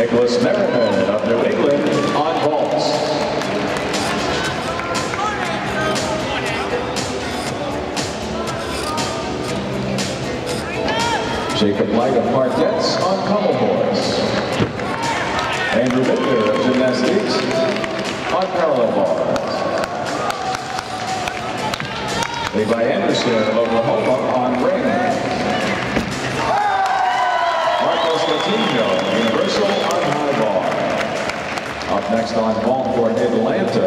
Nicholas Merriman of New England on vaults. Jacob Light of Marquettes on double boards. Andrew Victor of Gymnastics on parallel bars. Levi Anderson of Oklahoma on Universal on high bar. Up next on vault for Atlanta.